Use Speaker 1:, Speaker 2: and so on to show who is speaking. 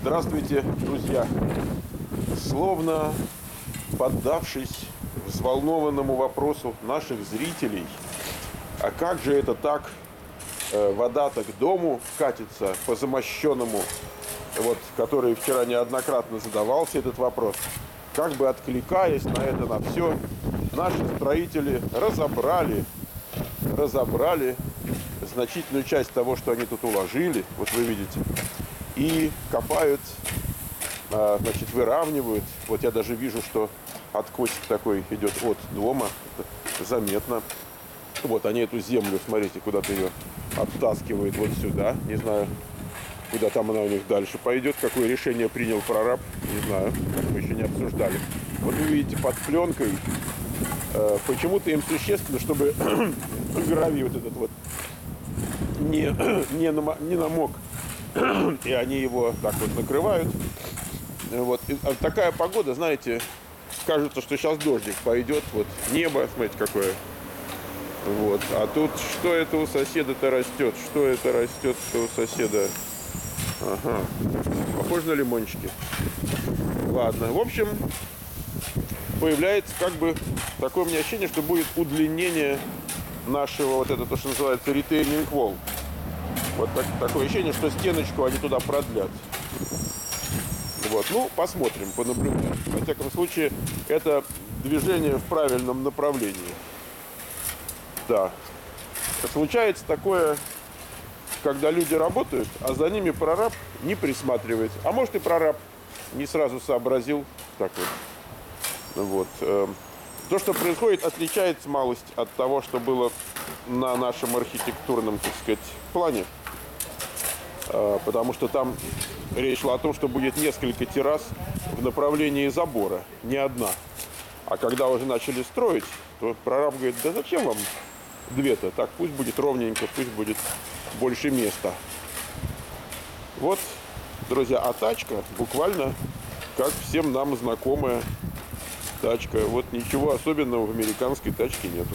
Speaker 1: Здравствуйте, друзья! Словно поддавшись взволнованному вопросу наших зрителей, а как же это так, э, вода-то к дому катится по замощенному, вот, который вчера неоднократно задавался этот вопрос, как бы откликаясь на это, на все, наши строители разобрали, разобрали значительную часть того, что они тут уложили, вот вы видите, и копают, а, значит, выравнивают. Вот я даже вижу, что откосик такой идет от дома, это заметно. Вот они эту землю, смотрите, куда-то ее оттаскивают вот сюда. Не знаю, куда там она у них дальше пойдет. Какое решение принял прораб, не знаю, мы еще не обсуждали. Вот вы видите, под пленкой э, почему-то им существенно, чтобы гравий вот этот вот не, не, нам, не намок. И они его так вот накрывают. Вот. И а такая погода, знаете, кажется, что сейчас дождик пойдет. Вот небо, смотрите, какое. Вот. А тут что это у соседа-то растет? Что это растет, что у соседа? Ага. Похоже на лимончики. Ладно. В общем, появляется как бы такое у меня ощущение, что будет удлинение нашего вот это то, что называется ретейнинг wall. Вот так, такое ощущение, что стеночку они туда продлят. Вот, ну, посмотрим, понаблюдаем. Во всяком случае, это движение в правильном направлении. Да. Случается такое, когда люди работают, а за ними прораб не присматривает. А может и прораб не сразу сообразил. Так вот. Вот. То, что происходит, отличается малость от того, что было на нашем архитектурном, так сказать, плане. А, потому что там речь шла о том, что будет несколько террас в направлении забора, не одна. А когда уже начали строить, то прораб говорит, да зачем вам две-то? Так пусть будет ровненько, пусть будет больше места. Вот, друзья, а тачка буквально как всем нам знакомая тачка. Вот ничего особенного в американской тачке нету.